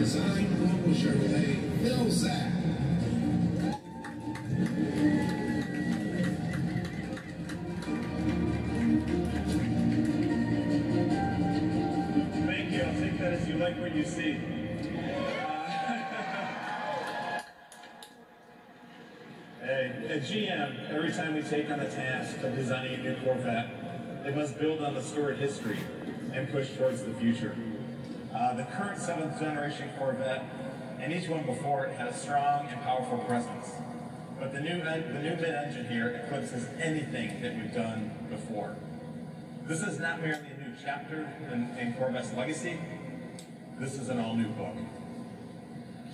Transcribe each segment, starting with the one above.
Design, Global Chevrolet, Zak. Thank you. I'll take that as you like what you see. Hey, at GM, every time we take on the task of designing a new Corvette, it must build on the storied history and push towards the future. Uh, the current seventh generation Corvette and each one before it had a strong and powerful presence. But the new, the new mid-engine here eclipses anything that we've done before. This is not merely a new chapter in, in Corvette's legacy. This is an all-new book.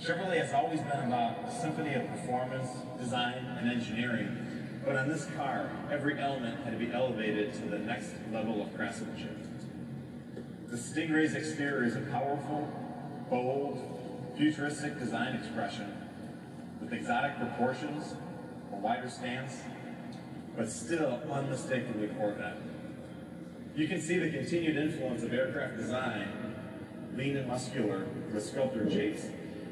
Chevrolet has always been about a symphony of performance, design, and engineering. But on this car, every element had to be elevated to the next level of craftsmanship. The Stingray's exterior is a powerful, bold, futuristic design expression with exotic proportions, a wider stance, but still unmistakably Corvette. You can see the continued influence of aircraft design, lean and muscular, with sculpted shapes,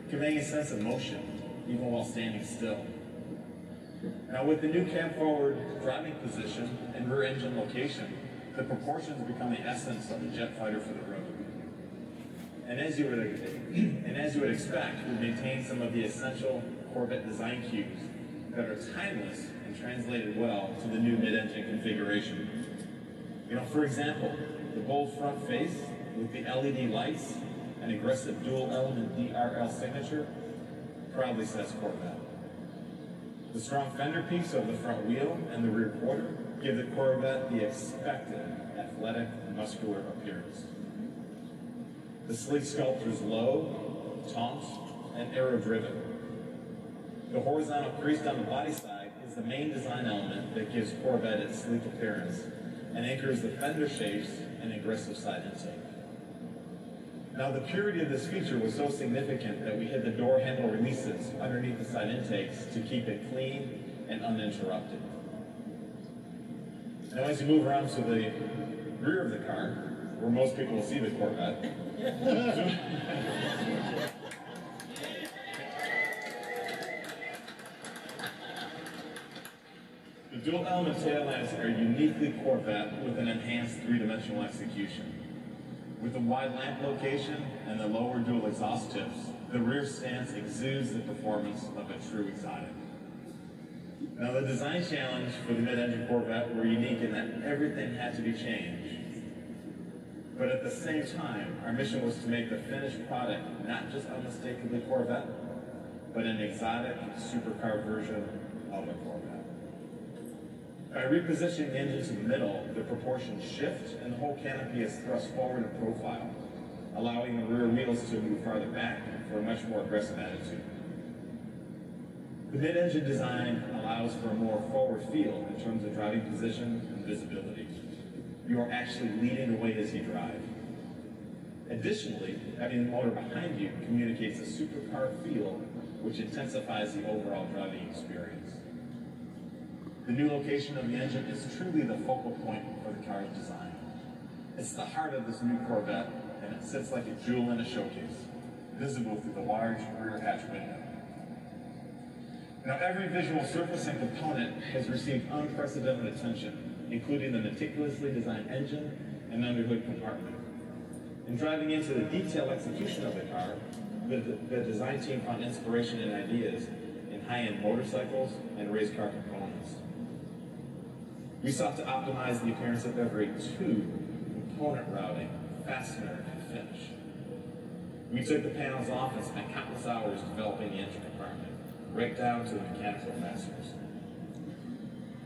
conveying a sense of motion, even while standing still. Now with the new cab forward driving position and rear engine location, the proportions become the essence of the jet fighter for the road. And as you would, and as you would expect, we maintain some of the essential Corvette design cues that are timeless and translated well to the new mid-engine configuration. You know, for example, the bold front face with the LED lights and aggressive dual element DRL signature proudly says Corvette. The strong fender peaks of the front wheel and the rear quarter give the Corvette the expected athletic, muscular appearance. The sleek sculpture is low, taunt, and aero-driven. The horizontal crease on the body side is the main design element that gives Corvette its sleek appearance and anchors the fender shapes and aggressive side intake. Now the purity of this feature was so significant that we hid the door handle releases underneath the side intakes to keep it clean and uninterrupted. Now as you move around to the rear of the car, where most people will see the Corvette, the dual element tail lamps are uniquely Corvette with an enhanced three-dimensional execution. With the wide lamp location and the lower dual exhaust tips, the rear stance exudes the performance of a true exotic. Now the design challenge for the mid-engine Corvette were unique in that everything had to be changed. But at the same time, our mission was to make the finished product not just unmistakably Corvette, but an exotic supercar version of a Corvette. By repositioning the engine to the middle, the proportions shift and the whole canopy is thrust forward in profile, allowing the rear wheels to move farther back for a much more aggressive attitude. The mid-engine design allows for a more forward feel in terms of driving position and visibility. You are actually leading the way as you drive. Additionally, having the motor behind you communicates a supercar feel which intensifies the overall driving experience. The new location of the engine is truly the focal point for the car's design. It's the heart of this new Corvette, and it sits like a jewel in a showcase, visible through the large rear hatch window. Now, every visual surface and component has received unprecedented attention, including the meticulously designed engine and underhood compartment. In driving into the detailed execution of the car, the, the design team found inspiration and ideas in high-end motorcycles and race car components. We sought to optimize the appearance of every tube, component routing, fastener, and finish. We took the panels off and spent countless hours developing the engine compartment, right down to the mechanical fasteners.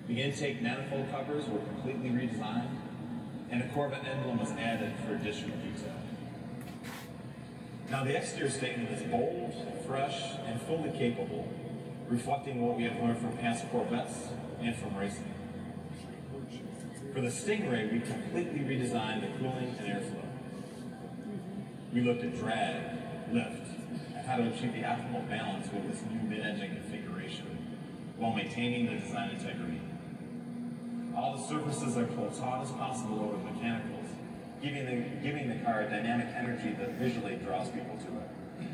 The intake manifold covers were completely redesigned, and a Corvette emblem was added for additional detail. Now the exterior statement is bold, fresh, and fully capable, reflecting what we have learned from past Corvettes and from racing. For the Stingray, we completely redesigned the cooling and airflow. We looked at drag, lift, how to achieve the optimal balance with this new mid-engine configuration while maintaining the design integrity. All the surfaces are pulled taut as possible over the mechanicals, giving the, giving the car a dynamic energy that visually draws people to it.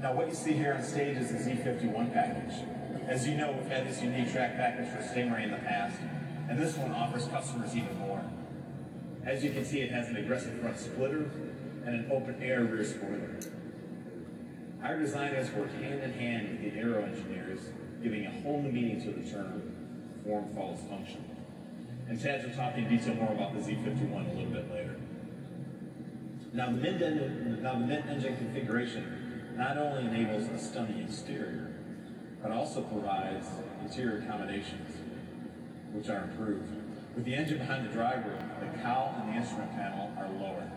Now what you see here on stage is the Z51 package. As you know, we've had this unique track package for Stingray in the past, and this one offers customers even more. As you can see, it has an aggressive front splitter and an open air rear spoiler. Our designers work hand in hand with the aero engineers, giving a whole new meaning to the term form follows function. And Tadge will talk in detail more about the Z51 a little bit later. Now the mid-engine, now the mid-engine configuration not only enables a stunning exterior, but also provides interior accommodations, which are improved. With the engine behind the driver, the cowl and the instrument panel are lower,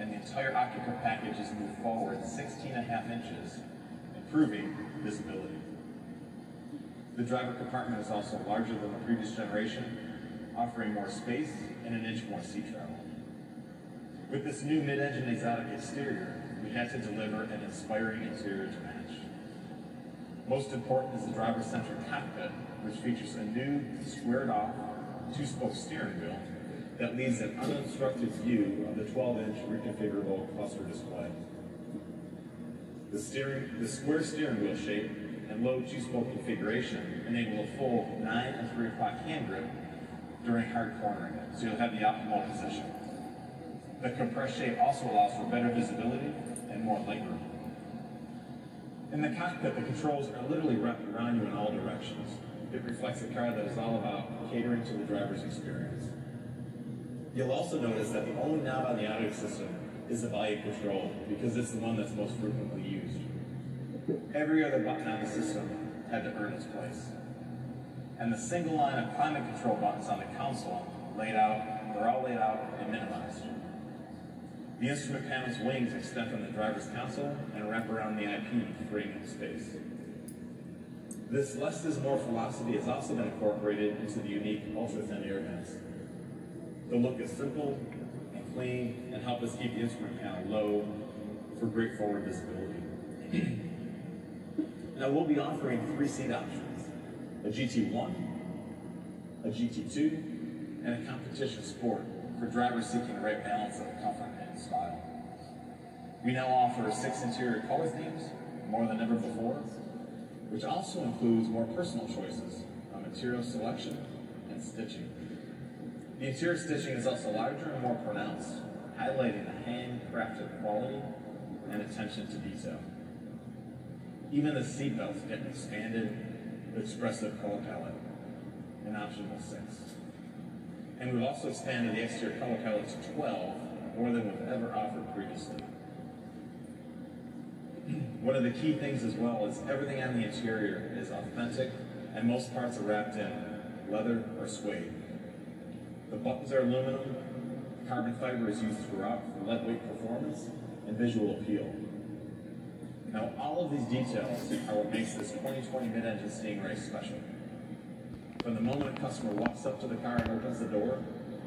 and the entire occupant package is moved forward 16 and a half inches, improving visibility. The driver compartment is also larger than the previous generation, offering more space and an inch more seat travel. With this new mid-engine exotic exterior, we had to deliver an inspiring interior to match. Most important is the driver-centric cockpit, which features a new squared-off two-spoke steering wheel that leaves an unobstructed view of the 12-inch reconfigurable cluster display. The, steering, the square steering wheel shape and low two-spoke configuration enable a full 9 and 3 o'clock hand grip during hard cornering, so you'll have the optimal position. The compressed shape also allows for better visibility and more legroom. In the cockpit, the controls are literally wrapped around you in all directions. It reflects a car that is all about catering to the driver's experience. You'll also notice that the only knob on the audio system is the volume control because it's the one that's most frequently used. Every other button on the system had to earn its place. And the single line of climate control buttons on the console laid out, they're all laid out and minimized. The instrument panel's wings extend from the driver's console and wrap around the IP, freeing up space. This less is more philosophy has also been incorporated into the unique ultra-thin air vents. The look is simple and clean and help us keep the instrument panel low for great forward visibility. now we'll be offering three seat options, a GT1, a GT2, and a competition sport for drivers seeking the right balance of comfort and style. We now offer six interior color themes, more than ever before, which also includes more personal choices on material selection and stitching. The interior stitching is also larger and more pronounced, highlighting the handcrafted quality and attention to detail. Even the seatbelts get an expanded, expressive color palette, an optional six. And we've also expanded the exterior color palette to 12, more than we've ever offered previously. One of the key things as well is everything on the interior is authentic and most parts are wrapped in leather or suede. Buttons are aluminum, carbon fiber is used throughout for lightweight performance and visual appeal. Now all of these details are what makes this 2020 mid-engine Stingray special. From the moment a customer walks up to the car and opens the door,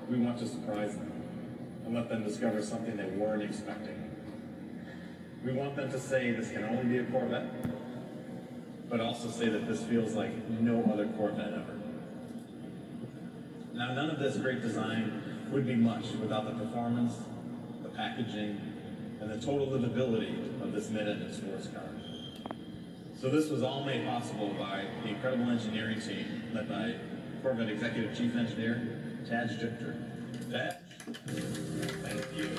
we want to surprise them and let them discover something they weren't expecting. We want them to say this can only be a Corvette, but also say that this feels like no other Corvette ever. Now, none of this great design would be much without the performance, the packaging, and the total livability of this mid-engine sports car. So this was all made possible by the incredible engineering team led by Corvette Executive Chief Engineer, Tadge Juechter. Tadge, thank you.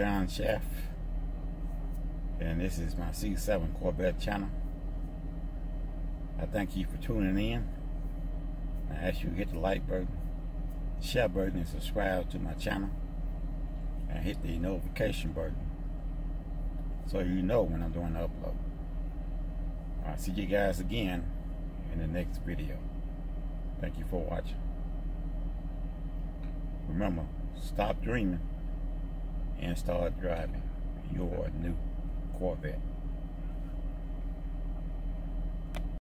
John Shaft, and this is my C7 Corvette channel. I thank you for tuning in. I ask you to hit the like button, share button, and subscribe to my channel, and hit the notification button so you know when I'm doing the upload. I'll see you guys again in the next video. Thank you for watching. Remember, stop dreaming and start driving your new Corvette.